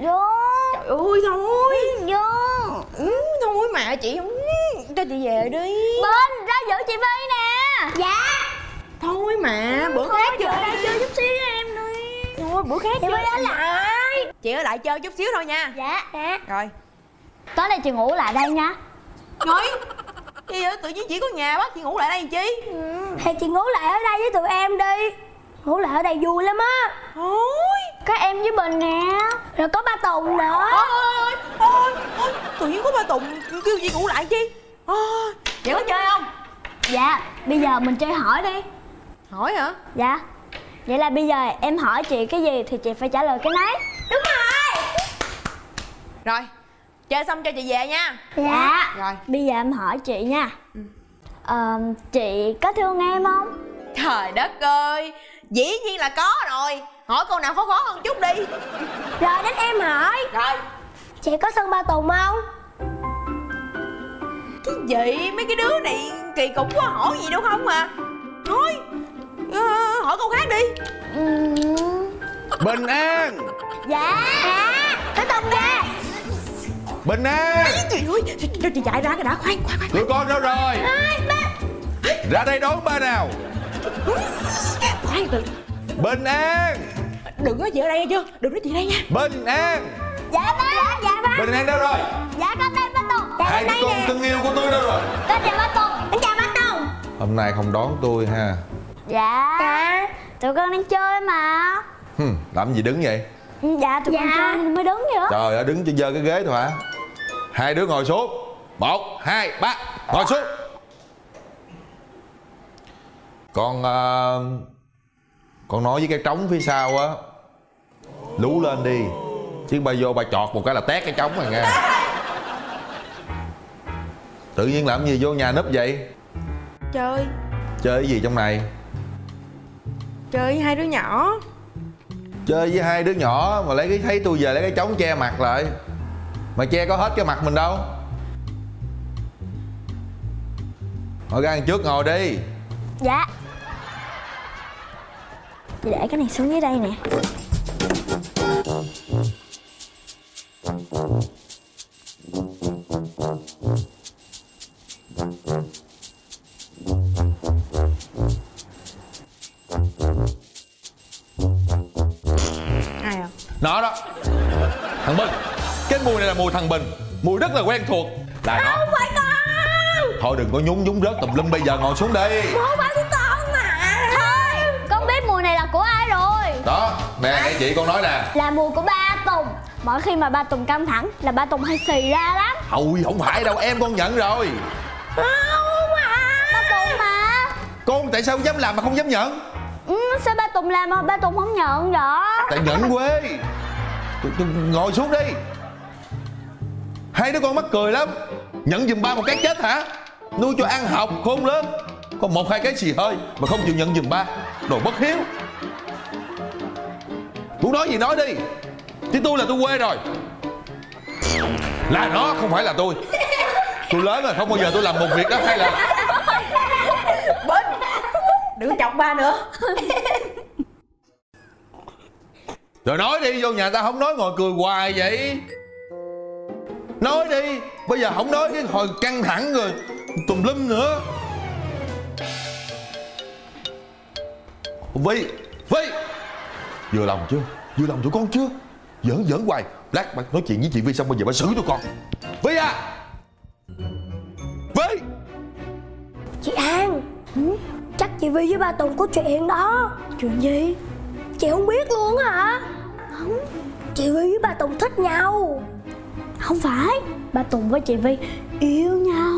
Vô Trời ơi thôi. Vô ừ, Thôi mà chị không Cho chị về đi. Bên ra giữ chị Vi nè. Dạ. Thôi mà bữa khác Chơi đây chơi chút xíu với em đi. Thôi bữa khác Chị chơi Vi ở lại. Chị ở lại chơi chút xíu thôi nha. Dạ Dạ. Rồi. Tối nay chị ngủ lại đây nha. Rồi Chị ơi, tự nhiên chị có nhà bắt chị ngủ lại đây làm chi? Thì chị ngủ lại ở đây với tụi em đi Ngủ lại ở đây vui lắm á. Thôi Các em với Bình nè. Rồi có ba Tùng nữa. Ôi ôi ôi Tự nhiên có ba Tùng kêu chị ngủ lại chi? Ôi Chị có chơi không? Dạ Bây giờ mình chơi hỏi đi. Hỏi hả? Dạ. Vậy là bây giờ em hỏi chị cái gì thì chị phải trả lời cái nấy. Đúng rồi. Rồi Chơi xong cho chị về nha. Dạ. Rồi. Bây giờ em hỏi chị nha. Ờ, Chị có thương em không? Trời đất ơi Dĩ nhiên là có rồi Hỏi câu nào khó khó hơn chút đi Rồi đến em hỏi Rồi Chị có thân ba Tùng không? Cái gì mấy cái đứa này kỳ cục quá hỏi gì đâu không à Thôi ờ, Hỏi câu khác đi Bình an Dạ Dạ Có Tùng kìa Bình an Trời ơi Cho chị chạy ra cái đã khoan khoan khoan Tụi con đâu rồi Ra đây đón ba nào Khoan từ. Bình an. Đừng có chị ở đây nghe chưa Đừng nói chị đây nha. Bình an. Dạ ba Dạ, dạ ba. Bình an đâu rồi? Dạ con đây ba Tùng. Dạ Hai đứa con thân yêu của tôi đâu rồi? Con chào ba Tùng. Con chào ba Tùng. Hôm nay không đón tôi ha. Dạ. Dạ. Tụi con đang chơi mà. Hừm, Làm gì đứng vậy? Dạ tụi con chơi mới đứng vậy Trời ơi đứng cho dơ cái ghế thôi hả? Hai đứa ngồi xuống. Một, hai, ba. Ngồi xuống Con ờ, Con nói với cái trống phía sau á Lú lên đi. Chứ bà vô bà chọt một cái là tét cái trống rồi nghe. Tự nhiên làm gì vô nhà núp vậy? Chơi. Chơi cái gì trong này? Chơi với hai đứa nhỏ. Chơi với hai đứa nhỏ mà lấy cái thấy tôi về lấy cái trống che mặt lại. Mà che có hết cái mặt mình đâu. Ngồi ra trước ngồi đi. Dạ Chị để cái này xuống dưới đây nè. Ai à? Nó đó. Thằng Bình Cái mùi này là mùi thằng Bình. Mùi rất là quen thuộc. Là nó Không phải con. Thôi đừng có nhúng nhúng rớt tùm lum bây giờ ngồi xuống đi. Không phải con mà. Thôi Mùi này là của ai rồi? Đó Nè nghe chị con nói nè. Là mùi của ba Tùng. Mỗi khi mà ba Tùng căng thẳng là ba Tùng hay xì ra lắm. Thôi không phải đâu em con nhận rồi. Không à. Ba Tùng mà Con tại sao dám làm mà không dám nhận? Ừ, Sao ba Tùng làm mà ba Tùng không nhận vậy? Tại nhận quê. Tôi- tôi Ngồi xuống đi. Hai đứa con mắc cười lắm. Nhận giùm ba một cái chết hả? Nuôi cho ăn học khôn lớn Còn một hai cái xì hơi Mà không chịu nhận giùm ba Đồ bất hiếu. Muốn nói gì nói đi. Chứ tôi là tôi quê rồi. Là nó không phải là tôi. Tôi lớn rồi không bao giờ tôi làm một việc đó hay là Bên Đừng chọc ba nữa. Rồi nói đi vô nhà ta không nói ngồi cười hoài vậy. Nói đi Bây giờ không nói cái hồi căng thẳng rồi Tùm lum nữa Vi Vi Vừa lòng chưa? Vừa lòng tụi con chưa? Giỡn giỡn hoài. Lát bà nói chuyện với chị Vi xong bây giờ bà xử tụi con. Vi à! Vi Chị An. Chắc chị Vi với ba Tùng có chuyện đó. Chuyện gì? Chị không biết luôn hả? Không. Chị Vi với ba Tùng thích nhau. Không phải. Ba Tùng với chị Vi yêu nhau